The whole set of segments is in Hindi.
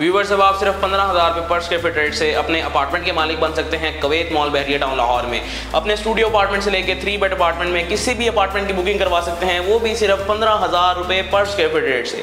व्यूवर्स अब आप सिर्फ़ पंद्रह हज़ार रुपये पर स्क्वेयर फीट रेट से अपने अपार्टमेंट के मालिक बन सकते हैं Kuwait mall Bahria town Lahore में। अपने स्टूडियो अपार्टमेंट से लेकर थ्री बेड अपार्टमेंट में किसी भी अपार्टमेंट की बुकिंग करवा सकते हैं, वो भी सिर्फ़ पंद्रह हज़ार रुपये पर स्क्वेयर फीट रेट से।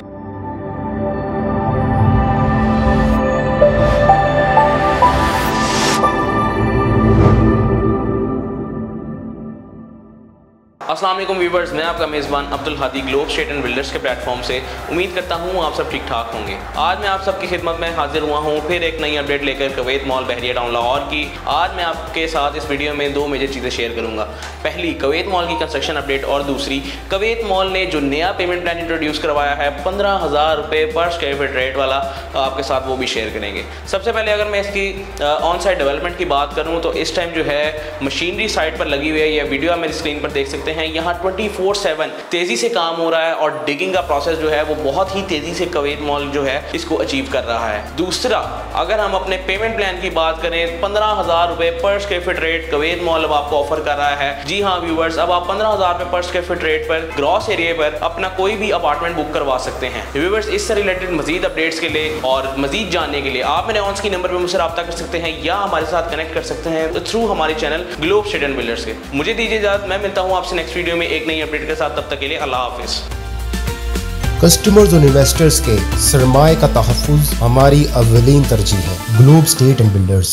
असलम व्यूवर्स मैं आपका मेज़बान Abdul Hadi globe state and builders के प्लेटफॉर्म से उम्मीद करता हूँ आप सब ठीक ठाक होंगे। आज मैं आप सबकी खिदमत में हाजिर हुआ हूँ, फिर एक नई अपडेट लेकर Kuwait mall Bahria town Lahore की। आज मैं आपके साथ इस वीडियो में दो मेजर चीज़ें शेयर करूँगा। पहली, कवैत मॉल की कंस्ट्रक्शन अपडेट, और दूसरी, कवैत मॉल ने जो नया पेमेंट प्लान इंट्रोड्यूस करवाया है, पंद्रह हज़ार रुपये पर स्क्वायर फीट रेट वाला आपके साथ वो भी शेयर करेंगे। सबसे पहले अगर मैं इसकी ऑन साइड डेवलपमेंट की बात करूँ तो इस टाइम जो है मशीनरी साइड पर लगी हुई है यह वीडियो आप मेरी स्क्रीन पर देख सकते हैं। यहाँ ट्वेंटी फोर सेवन तेज़ी से काम हो रहा है और डिगिंग का प्रोसेस जो है वो बहुत ही तेज़ी से कवेत मॉल जो है इसको अचीव कर रहा है। दूसरा, अगर हम अपने पेमेंट प्लान की बात करें, पंद्रह हज़ार रुपए per square feet rate Kuwait mall अब आपको ऑफ़र कर रहा है। जी हाँ व्यूवर्स अब आप पंद्रह हज़ार रुपए पर स्क्वेयर फीट रेट पर ग्रॉस एरिया पर अपना कोई भी अपार्टमेंट बुक करवा सकते हैं। व्यूवर्स इससे रिलेटेड मजीद अपडेट्स के लिए और मजीद जानने के लिए आप मेरे ऑन की नंबर पर मुझसे रब्ता कर सकते हैं या हमारे साथ कनेक्ट कर सकते हैं थ्रू हमारे चैनल ग्लोब स्टेट बिल्डर्स के। मुझे दीजिए इजाज़त, मैं मिलता हूँ आपसे नेक्स्ट वीडियो में एक नई अपडेट के साथ, तब तक के लिए अल्लाह हाफिज़। कस्टमर्स और इन्वेस्टर्स के सरमाए का तहफ़ हमारी अवलिन तरजीह है। Globe state and builders